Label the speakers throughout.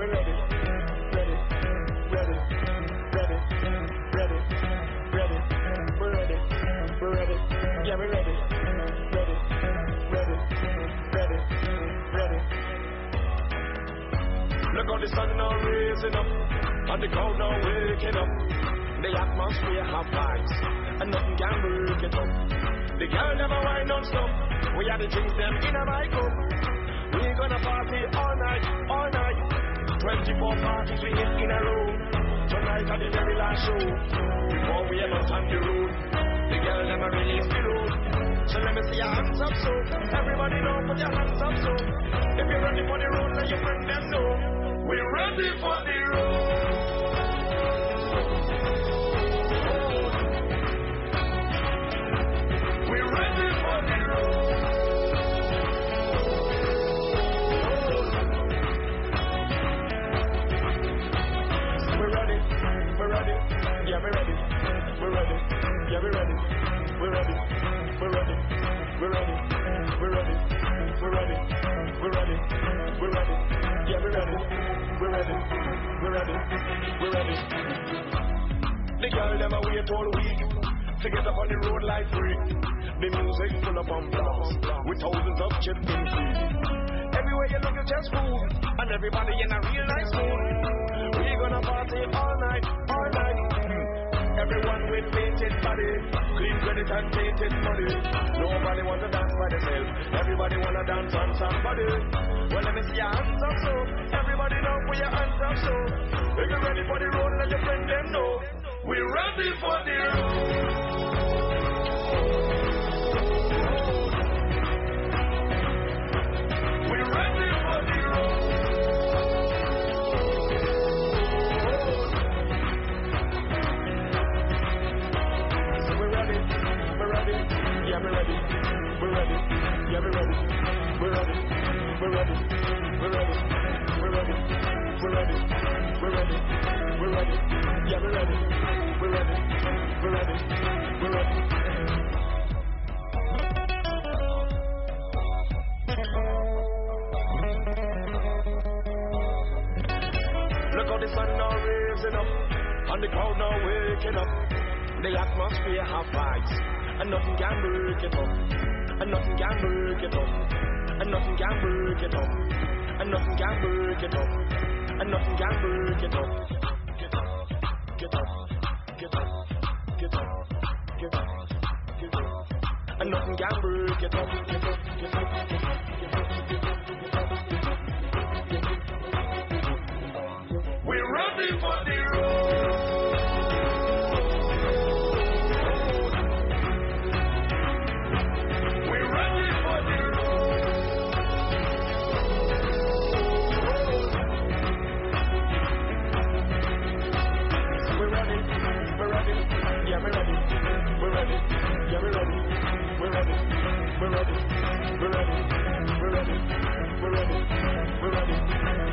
Speaker 1: we ready, ready, ready, ready, ready, ready, ready. we're ready, we're ready, yeah, ready, ready, ready, ready, ready. Look the sun now raising up, and the crowd now waking up. The atmosphere have vibes, and nothing can break it up. The girl never wind non-stop. We had the drinks them in a my cup. We gonna party all night, all. 24 parties we hit in a row. Tonight at the very last show. Before we ever on the road. The girl never release the load. So let me see your hands up so. Everybody know put your hands up so. If you're ready for the road, let your friend them know. We're ready for the road. We're ready, we're ready, we're ready, we're ready. The girl a wait all week to get up on the road like freak. The music full of bomb blast with thousands of chips and feet. Everywhere you look, it's just food, and everybody in a real nice mood. We gonna party all night, all night. Everyone with painted body, clean credit and painted money. Nobody wanna dance by themselves. Everybody wanna dance on somebody. Well, let me see your hands up, so everybody know put your hands up, so if you're ready for the road, let your friend them know. We're ready for the road. We're ready, we're ready, we're ready, yeah, we're ready, we're ready, we're ready, we're ready. Look how the sun now raising up, and the crowd now waking up. The atmosphere have vibes, and nothing can break it up, and nothing can break it up, and nothing can break it up, and nothing can break it up, and nothing can break it up. Get up, get up, get up, get up, get up, get up, and nothing can break it up. Get up, Yeah, we're ready. We're ready. Yeah, we're ready. We're ready. We're ready. We're ready. We're ready. We're ready. We're ready.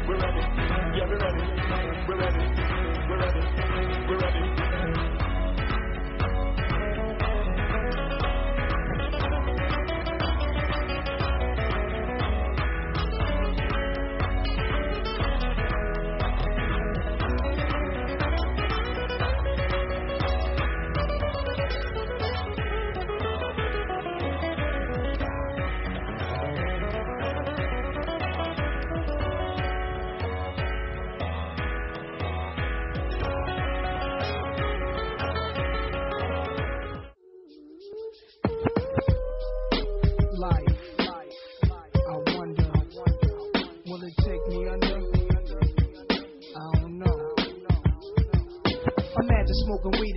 Speaker 1: We're ready. Yeah, we're ready. We're ready. We're ready. We're ready.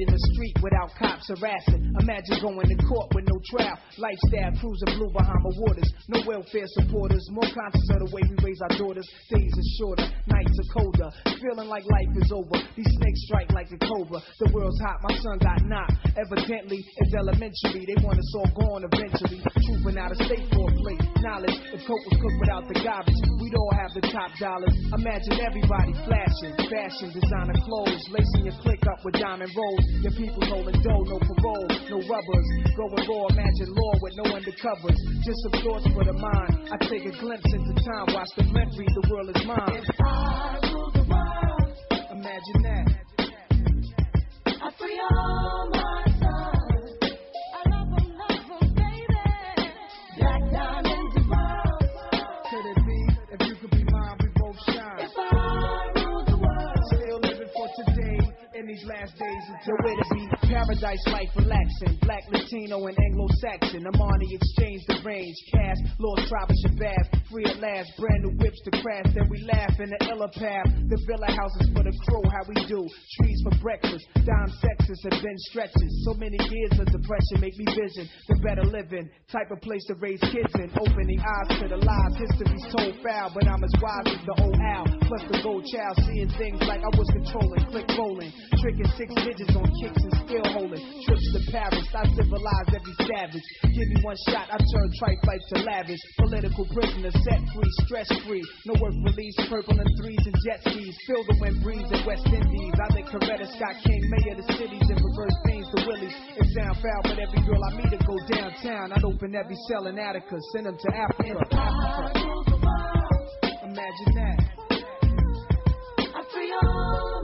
Speaker 2: In the street without cops harassing. Imagine going to court with no trial. Lifestyle cruising blue Bahama waters. No welfare supporters. More conscious of the way we raise our daughters. Days are shorter, nights are colder. Feeling like life is over. These snakes strike like a cobra. The world's hot, my son got knocked. Evidently, it's elementary. They want us all gone eventually. Trooping out of state for a plate. Knowledge, if coke was cooked without the garbage, we'd all have the top dollars. Imagine everybody flashing, fashion, designer clothes, lacing your click up with diamond rolls. Your people's holding dough, no parole, no rubbers. Going raw, imagine law with no undercovers. Just some thoughts for the mind. I take a glimpse into time, watch the read, the world is mine.
Speaker 3: If I rule the world,
Speaker 2: Imagine that. These last days until to be. Paradise life relaxing. Black, Latino, and Anglo-Saxon. Armani Exchange the range. Cash, Lord Tribe of Shabazz. Free at last. Brand new whips to crash. Then we laugh in the illa path. The villa houses for the crew. How we do. Trees for breakfast. Dime sexes have been stretches. So many years of depression make me vision the better living. Type of place to raise kids in. Opening eyes to the lies. History's told foul. But I'm as wise as the old owl. Plus the gold child. Seeing things like I was controlling. Click rolling. Tricking six digits on kicks and still holding. Trips to Paris, I civilize every savage. Give me one shot, I turn trite life to lavish. Political prisoner, set free, stress free. No work release, purple and threes and jet skis. Feel the wind breeze in West Indies. I think Coretta Scott King, mayor of the cities, and reverse things to Willies. It sound foul, but every girl I meet to go downtown. I'd open every cell in Attica, send them to Africa.
Speaker 3: I.
Speaker 2: Imagine that.
Speaker 3: I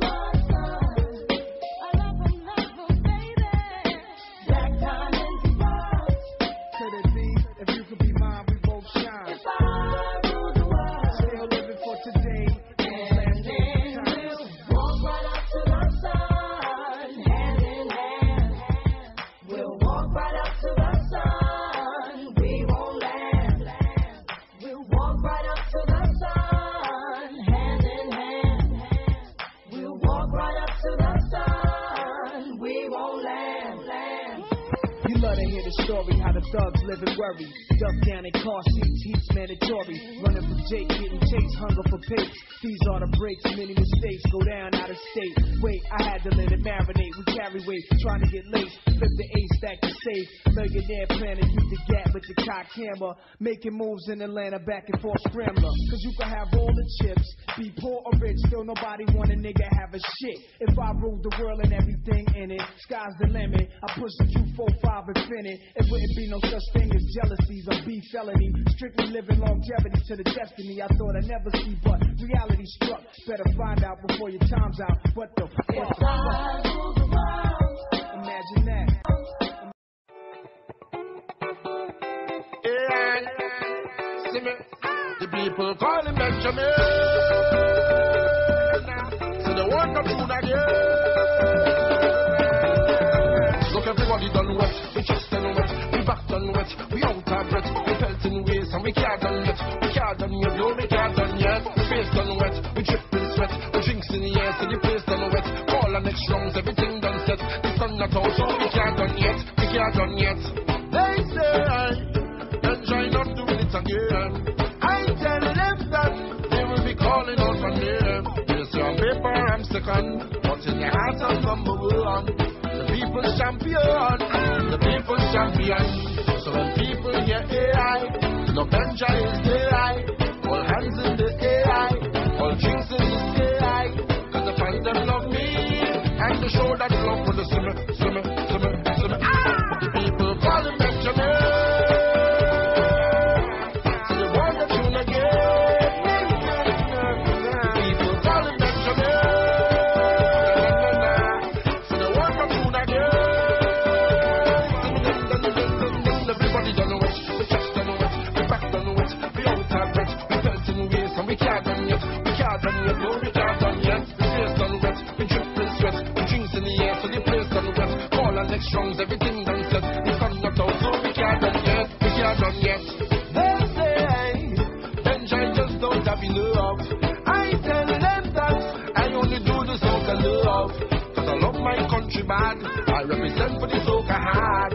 Speaker 3: We'll the
Speaker 2: story how the thugs live in worry. Duck down in car seats, heat's mandatory. Running from Jake, getting chased, hunger for pace. These are the breaks, many mistakes go down out of state. Wait, I had to let it marinate. We carry weight, trying to get laced. Flip the A stack to safe. Millionaire plan to use the gap with the cock hammer. Making moves in Atlanta, back and forth scrambler. Cause you can have all the chips, be poor or rich, still nobody want a nigga have a shit. If I ruled the world and everything in it, sky's the limit. I push the Q45 infinite. It wouldn't be no such thing as jealousies or beef felony. Strictly living longevity to the destiny I thought I'd never see, but reality struck. Better find out before your time's out. What the fuck?
Speaker 3: If I rule the world.
Speaker 2: Imagine that.
Speaker 4: Yeah. See me? The people call him Benjamin. So they want to tune again. Look, everybody done wet. We can't done yet. No, we face done wet. We dripping sweat. We drinks in the air. So the place done wet. Call our next drums. Everything done set. The sun not out. So we can't done yet. We can't done yet. They say, try not doing it again. I tell them that they will be calling out my name. Yes, on paper I'm second, but in the heart I'm number one. The people's champion, the people's champion. So when people hear AI, no Benja is AI. And to show that love for the simmer, I tell them that I only do the soca love. Cause I love my country bad. I represent for the soca hard.